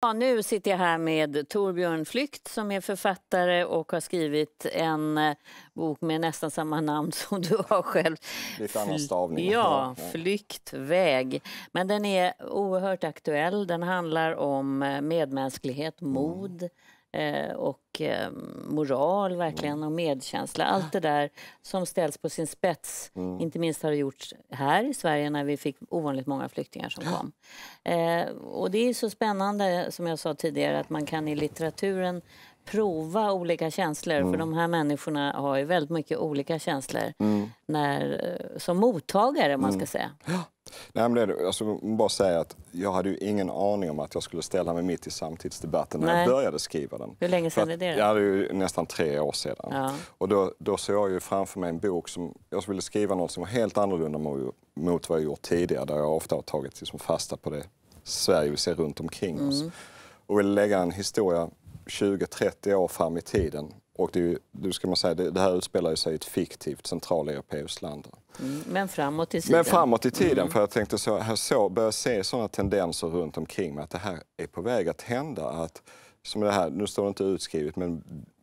Ja, nu sitter jag här med Torbjörn Flykt som är författare och har skrivit en eh, bok med nästan samma namn som du har själv. Lite annan stavning. Ja, Flyktväg. Men den är oerhört aktuell. Den handlar om eh, medmänsklighet, mod, mm Eh, och eh, moral verkligen och medkänsla. Allt det där som ställs på sin spets. Mm. Inte minst har det gjorts här i Sverige när vi fick ovanligt många flyktingar som kom. Eh, och det är så spännande som jag sa tidigare att man kan i litteraturen prova olika känslor. Mm. För de här människorna har ju väldigt mycket olika känslor mm. när, som mottagare, man ska mm. säga. Nej, men det, alltså, bara säga att jag hade ju ingen aning om att jag skulle ställa mig mitt i samtidsdebatten när Nej. jag började skriva den. Hur länge sedan är det? Ja, det är ju nästan tre år sedan. Ja. Och då, då såg jag ju framför mig en bok som jag ville skriva något som var helt annorlunda mot vad jag gjort tidigare, där jag ofta har tagit liksom fasta på det Sverige vi ser runt omkring oss. Mm. Och ville lägga en historia 20-30 år fram i tiden. Och det, du ska man säga, det, det här utspelar sig i ett fiktivt centraleuropeiskt land. Mm, men framåt i tiden? Men framåt i tiden, mm. för jag tänkte så, här så, börjar se sådana tendenser runt omkring mig att det här är på väg att hända. Att, som det här, nu står det inte utskrivet, men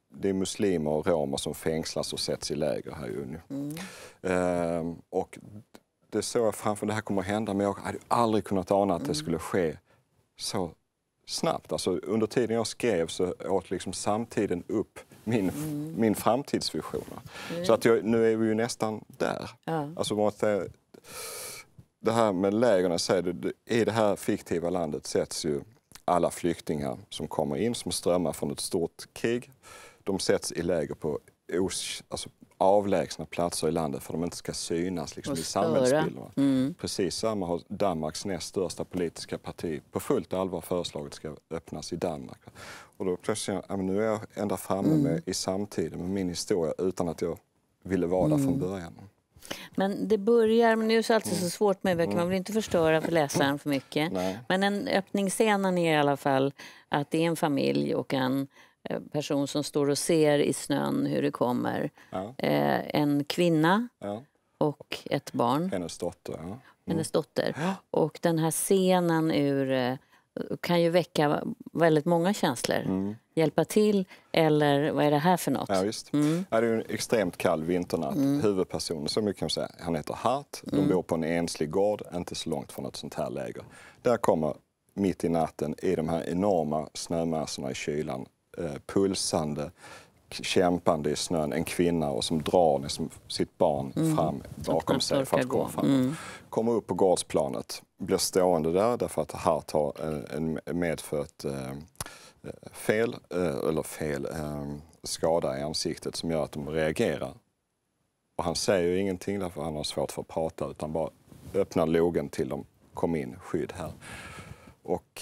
det är muslimer och romer som fängslas och sätts i läger här ju. Mm. Ehm, och det såg jag framför det här kommer att hända, men jag hade aldrig kunnat ana att det mm. skulle ske så snabbt. Alltså, under tiden jag skrev så åt liksom samtiden upp min, mm. min framtidsvision. Mm. Så att jag, nu är vi ju nästan där. Ja. Alltså, måste, det här med lägren, i det här fiktiva landet sätts ju alla flyktingar som kommer in, som strömmar från ett stort krig, de sätts i läger på alltså, avlägsna platser i landet för att de inte ska synas liksom, i samhällsbilden. Mm. Precis samma har Danmarks näst största politiska parti på fullt allvar föreslagit ska öppnas i Danmark. Och då plötsligt jag, nu är jag ända framme mm. med, i samtiden med min historia utan att jag ville vara där mm. från början. Men det börjar, men det är alltid så mm. svårt med böcker, man vill mm. inte förstöra för läsaren för mycket. Nej. Men en öppningsscenen är i alla fall att det är en familj och en person som står och ser i snön hur det kommer. Ja. Eh, en kvinna ja. och ett barn. Hennes dotter. Ja. Mm. Hennes dotter. Och den här scenen ur, eh, kan ju väcka väldigt många känslor. Mm. Hjälpa till, eller vad är det här för något? Ja, visst. Mm. Ja, det är en extremt kall vinternatt. Mm. Huvudpersonen, så mycket kan säga, han heter Hart. De mm. bor på en enslig gård, inte så långt från ett sånt här läger. Där kommer mitt i natten i de här enorma snömassorna i kylan Eh, pulsande, kämpande i snön, en kvinna och som drar liksom sitt barn mm. fram bakom sig för att komma fram. Mm. Kommer upp på gårdsplanet, blir stående där därför att Hart har en, en medfött eh, fel, eh, eller fel, eh, skada i ansiktet som gör att de reagerar. Och han säger ingenting därför han har svårt för att prata utan bara öppnar logen till de kom in, skydd här. Och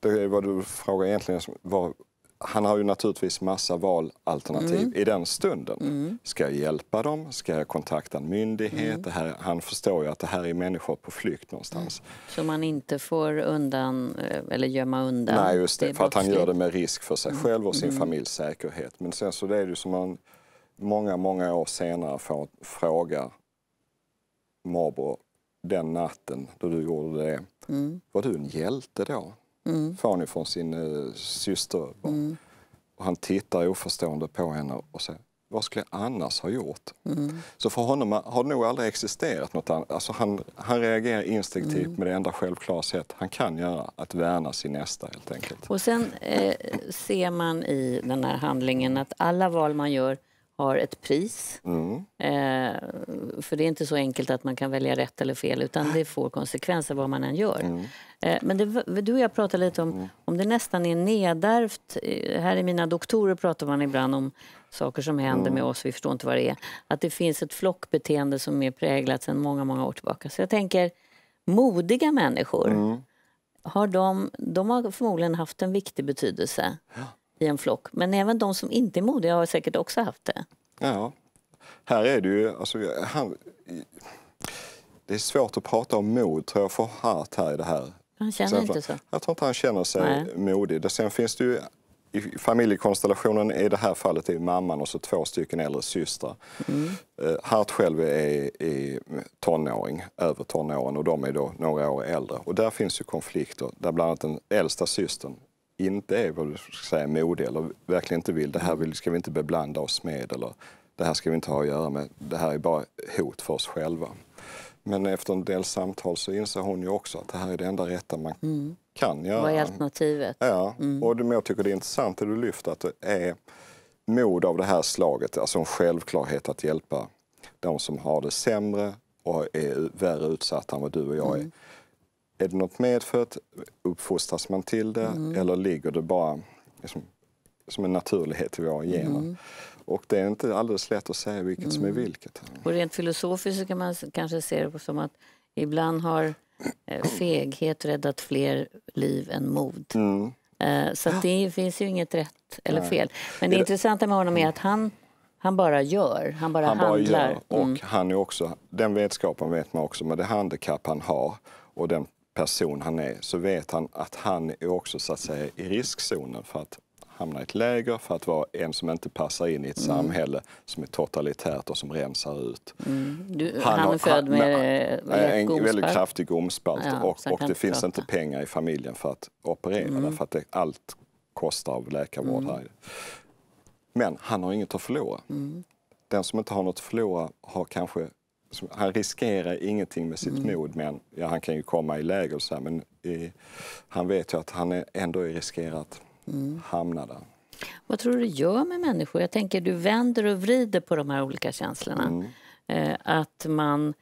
det vad du frågar egentligen var han har ju naturligtvis massa valalternativ mm. i den stunden. Mm. Ska jag hjälpa dem? Ska jag kontakta en myndighet? Mm. Här, han förstår ju att det här är människor på flykt någonstans. Mm. Så man inte får undan eh, eller gömma undan? Nej, just det. det för att han gör det med risk för sig mm. själv och sin mm. familjs säkerhet. Men sen så det är det som man många, många år senare får fråga morbror den natten då du gjorde det. Var du en hjälte då? Mm. får han från sin uh, syster. Mm. Och han tittar oförstående på henne och säger vad skulle jag annars ha gjort? Mm. Så för honom har det nog aldrig existerat något annat. Alltså han, han reagerar instinktivt mm. med det enda självklara sätt han kan göra, att värna sin nästa helt enkelt. Och sen eh, ser man i den här handlingen att alla val man gör har ett pris. Mm. Eh, för det är inte så enkelt att man kan välja rätt eller fel utan det får konsekvenser vad man än gör. Mm. Eh, men det, du och jag pratade lite om mm. om det nästan är nedärvt. Eh, här i Mina doktorer pratar man ibland om saker som händer med mm. oss, vi förstår inte vad det är. Att det finns ett flockbeteende som är präglat sedan många, många år tillbaka. Så jag tänker, modiga människor, mm. har de, de har förmodligen haft en viktig betydelse. Ja i en flock. Men även de som inte är modiga har säkert också haft det. Ja, här är det ju... Alltså, han, det är svårt att prata om mod tror jag för Hart här i det här. Han känner Sen, inte så? Jag tror inte han känner sig Nej. modig. Sen finns det ju i familjekonstellationen i det här fallet är mamman och så två stycken äldre systrar. Mm. Eh, Hart själv är, är tonåring, över tonåren och de är då några år äldre. Och där finns ju konflikter där bland annat den äldsta systern inte är vad du ska säga, modig eller verkligen inte vill, det här ska vi inte beblanda oss med eller det här ska vi inte ha att göra med, det här är bara hot för oss själva. Men efter en del samtal så inser hon ju också att det här är det enda rätta man mm. kan göra. Vad är alternativet? Ja, mm. och det, jag tycker det är intressant det du lyfter, att det är mod av det här slaget, alltså en självklarhet att hjälpa de som har det sämre och är värre utsatta än vad du och jag är. Mm. Är det något medfött? Uppfostras man till det? Mm. Eller ligger det bara liksom, som en naturlighet i våra gener? Mm. Och det är inte alldeles lätt att säga vilket som är mm. vilket. Och rent filosofiskt kan man kanske se det som att ibland har eh, feghet räddat fler liv än mod. Mm. Eh, så det finns ju inget rätt eller Nej. fel. Men det, det intressanta med honom är att han, han bara gör, han bara han handlar. Bara gör. Och mm. han är också, den vetskapen vet man också med det handikapp han har och den person han är så vet han att han är också så att säga i riskzonen för att hamna i ett läger för att vara en som inte passar in i ett mm. samhälle som är totalitärt och som rensar ut. Mm. Du, han, han, är född med, med, med en gomspalt. väldigt kraftig gomspalt ja, och, och det finns inte pengar i familjen för att operera mm. därför att det, allt kostar av läkarvård mm. här. Men han har inget att förlora. Mm. Den som inte har något att förlora har kanske han riskerar ingenting med sitt mm. mod, men ja, han kan ju komma i läger och så här, men i, han vet ju att han är ändå riskerar att mm. hamna där. Vad tror du det gör med människor? Jag tänker du vänder och vrider på de här olika känslorna. Mm. Eh, att man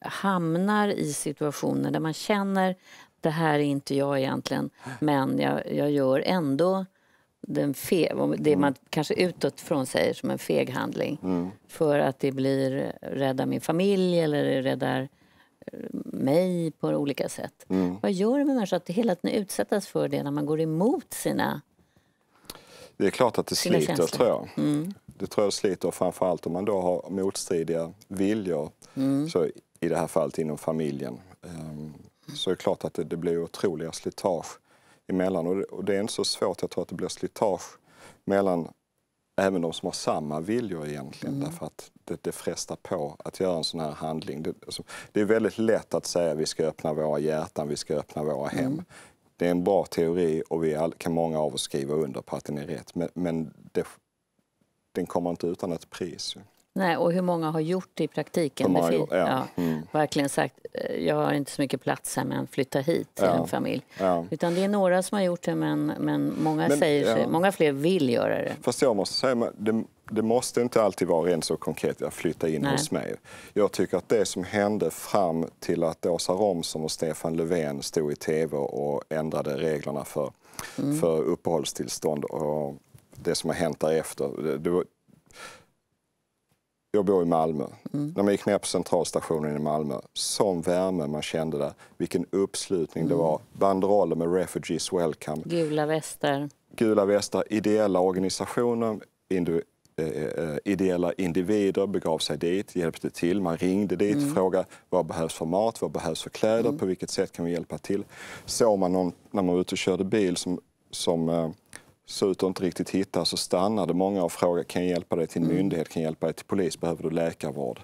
hamnar i situationer där man känner det här är inte jag egentligen, men jag, jag gör ändå den fe, det man kanske utåt från säger som en feg handling. Mm. För att det blir rädda min familj eller räddar eh, mig på olika sätt. Mm. Vad gör det med människor att hela tiden utsättas för det när man går emot sina Det är klart att det sliter känslor. tror jag. Mm. Det tror jag sliter framförallt om man då har motstridiga viljor. Mm. Så I det här fallet inom familjen. Um, så är det klart att det, det blir otroliga slitage emellan. Och det, är inte så svårt, jag tror att det blir slitage mellan även de som har samma viljor egentligen. Mm. Därför att det, det frestar på att göra en sån här handling. Det, alltså, det är väldigt lätt att säga att vi ska öppna våra hjärtan, vi ska öppna våra hem. Mm. Det är en bra teori och vi all, kan många av oss skriva under på att den är rätt. Men, men det, den kommer inte utan ett pris. Nej, och hur många har gjort det i praktiken? De har gjort, ja. ja mm. Verkligen sagt, eh, jag har inte så mycket plats här men flytta hit till ja. en familj. Utan det är några som har gjort det men, men många men, säger sig, många fler vill göra det. Fast jag måste säga, det, det måste inte alltid vara rent så konkret att flytta in Nej. hos mig. Jag tycker att det som hände fram till att Åsa Romson och Stefan Löfven stod i tv och ändrade reglerna för, mm. för uppehållstillstånd och det som har hänt därefter. Det, jag bor i Malmö. Mm. När man gick ner på centralstationen i Malmö, sån värme man kände där. Vilken uppslutning mm. det var. Banderoller med Refugees Welcome. Gula västar. Gula västar. Ideella organisationer, indu, eh, eh, ideella individer begav sig dit, hjälpte till. Man ringde dit, mm. frågade vad behövs för mat, vad behövs för kläder, mm. på vilket sätt kan vi hjälpa till. Såg man någon när man var ute och körde bil som, som såg ut att inte riktigt hitta så stannade många och frågade kan jag hjälpa dig till en mm. myndighet, kan jag hjälpa dig till polis, behöver du läkarvård?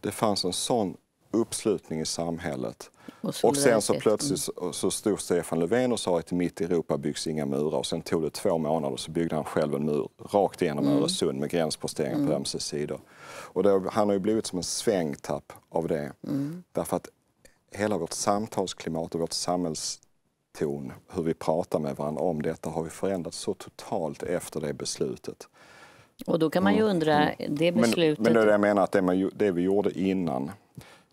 Det fanns en sån uppslutning i samhället. Och, och sen så plötsligt mm. så stod Stefan Löfven och sa att mitt i Europa byggs inga murar och sen tog det två månader så byggde han själv en mur rakt igenom mm. Öresund med gränsposteringar mm. på ömse sidor. Och det, han har ju blivit som en svängtapp av det. Mm. Därför att hela vårt samtalsklimat och vårt samhälls ton, hur vi pratar med varandra om detta har vi förändrat så totalt efter det beslutet. Och då kan man ju mm. undra, mm. det beslutet... Men, men det är det jag menar, att det, man, det vi gjorde innan,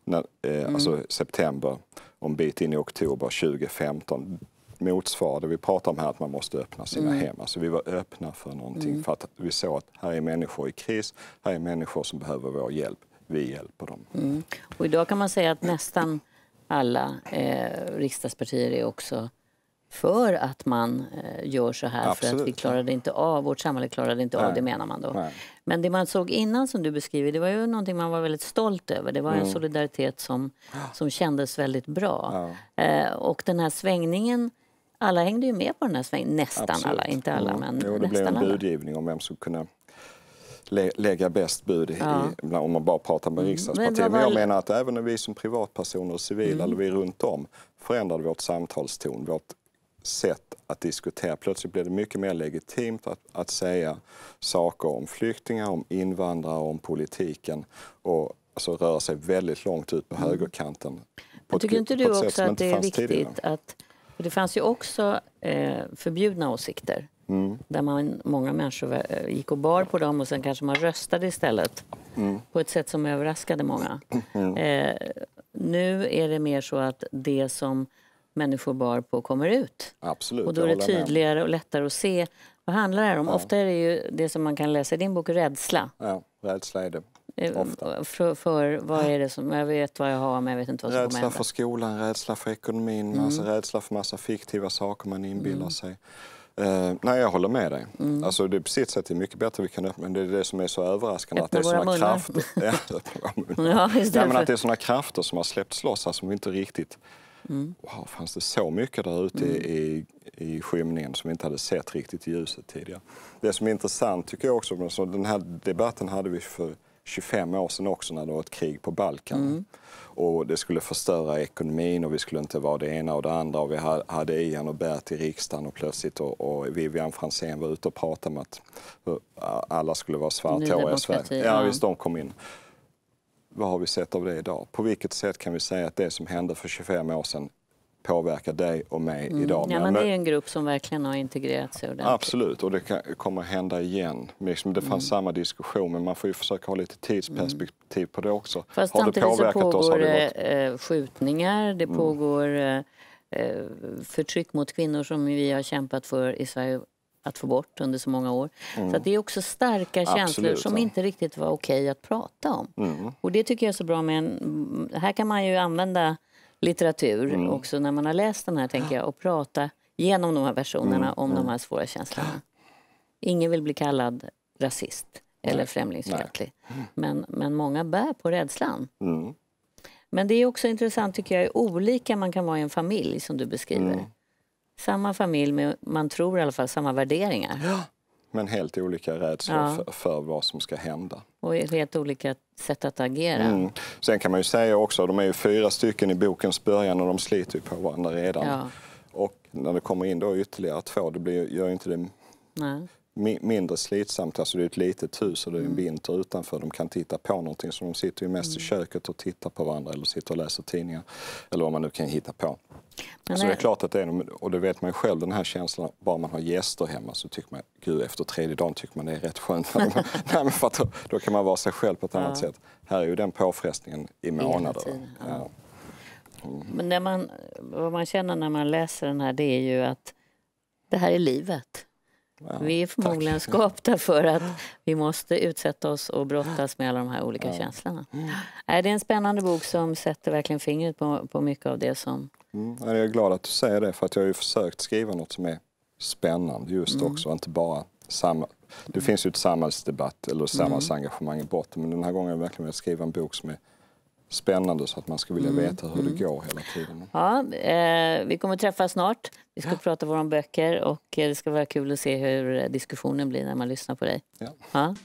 när, eh, mm. alltså september och en bit in i oktober 2015, motsvarade, vi pratar om här att man måste öppna sina mm. hem. Alltså vi var öppna för någonting mm. för att vi såg att här är människor i kris, här är människor som behöver vår hjälp. Vi hjälper dem. Mm. Och idag kan man säga att nästan alla eh, riksdagspartier är också för att man eh, gör så här Absolut. för att vi klarade inte av, vårt samhälle klarade inte Nej. av det menar man då. Nej. Men det man såg innan som du beskriver, det var ju någonting man var väldigt stolt över. Det var mm. en solidaritet som, som kändes väldigt bra. Ja. Eh, och den här svängningen, alla hängde ju med på den här svängningen, nästan Absolut. alla, inte alla mm. men jo, det nästan blev en budgivning om vem som kunde lä lägga bäst bud ja. i, om man bara pratar med mm. riksdagspartier. Men, men jag menar att även när vi som privatpersoner och civila, mm. eller vi runt om, förändrade vårt samtalston, vårt sätt att diskutera. Plötsligt blev det mycket mer legitimt att, att säga saker om flyktingar, om invandrare, om politiken och alltså röra sig väldigt långt ut på mm. högerkanten. På tycker ett, inte du också att det är viktigt tidigare. att... För det fanns ju också eh, förbjudna åsikter mm. där man, många människor eh, gick och bar på dem och sen kanske man röstade istället mm. på ett sätt som överraskade många. Mm. Eh, nu är det mer så att det som människor bar på kommer ut. Absolut, och då är det tydligare och lättare att se. Vad handlar det här om? Ja. Ofta är det ju det som man kan läsa i din bok, rädsla. Ja, rädsla är det. Eh, ofta. För, för, vad är det som, jag vet vad jag har men jag vet inte vad som Rädsla för skolan, rädsla för ekonomin, mm. massa rädsla för massa fiktiva saker man inbillar mm. sig. Uh, nej, jag håller med dig. Mm. Alltså, det, på sitt sätt är mycket bättre vi kan öppna, men det är det som är så överraskande. Öppna att det är såna krafter, ja, ja, ja, men att det är såna krafter som har släppts loss här som vi inte riktigt... Mm. Wow, fanns det så mycket där ute mm. i, i skymningen som vi inte hade sett riktigt i ljuset tidigare. Det som är intressant tycker jag också, så den här debatten hade vi för 25 år sedan också när det var ett krig på Balkan. Mm. Och det skulle förstöra ekonomin och vi skulle inte vara det ena och det andra. Och vi hade Ian och Bert i riksdagen och plötsligt och, och Vivian Franzén var ute och pratade om att alla skulle vara svarthåriga i Sverige. Ja, visst, de kom in. Vad har vi sett av det idag? På vilket sätt kan vi säga att det som hände för 25 år sedan påverkar dig och mig mm. idag. Ja, men det är en grupp som verkligen har integrerat sig ordentligt. Absolut, och det kan, kommer hända igen. Liksom det fanns mm. samma diskussion, men man får ju försöka ha lite tidsperspektiv på det också. Fast har samtidigt så pågår det eh, skjutningar, det mm. pågår eh, eh, förtryck mot kvinnor som vi har kämpat för i Sverige att få bort under så många år. Mm. Så det är också starka känslor Absolut, som ja. inte riktigt var okej att prata om. Mm. Och det tycker jag är så bra med en... Här kan man ju använda litteratur mm. också när man har läst den här tänker jag och prata genom de här versionerna mm. om de mm. här svåra känslorna. Ingen vill bli kallad rasist eller främlingsfientlig. Mm. Men, men många bär på rädslan. Mm. Men det är också intressant tycker jag hur olika man kan vara i en familj som du beskriver. Mm. Samma familj med, man tror i alla fall, samma värderingar. Men helt olika rädslor ja. för, för, vad som ska hända. Och helt olika sätt att agera. Mm. Sen kan man ju säga också, de är ju fyra stycken i bokens början och de sliter ju på varandra redan. Ja. Och när det kommer in då ytterligare två, det blir, gör ju inte det Nej mindre slitsamt. Alltså det är ett litet hus och det är en mm. vinter utanför. De kan titta på någonting så de sitter ju mest i mm. köket och tittar på varandra eller sitter och läser tidningar. Eller vad man nu kan hitta på. Men så det är klart att det är, och det vet man ju själv den här känslan, bara man har gäster hemma så tycker man, gud efter tredje dagen tycker man det är rätt skönt. Nej, men för då, då, kan man vara sig själv på ett ja. annat sätt. Här är ju den påfrestningen i månader. Ja. Mm. Men det man, vad man känner när man läser den här det är ju att det här är livet. Ja, vi är förmodligen tack. skapta för att vi måste utsätta oss och brottas med alla de här olika ja. känslorna. Mm. Det är en spännande bok som sätter verkligen fingret på, på mycket av det som... Mm. Jag är glad att du säger det för att jag har ju försökt skriva något som är spännande just mm. också, inte bara samma... Det mm. finns ju ett samhällsdebatt eller samhällsengagemang i botten men den här gången har jag verkligen velat skriva en bok som är spännande så att man ska vilja mm, veta hur mm. det går hela tiden. Ja, eh, vi kommer träffas snart. Vi ska ja. prata om böcker och eh, det ska vara kul att se hur diskussionen blir när man lyssnar på dig. Ja. ja.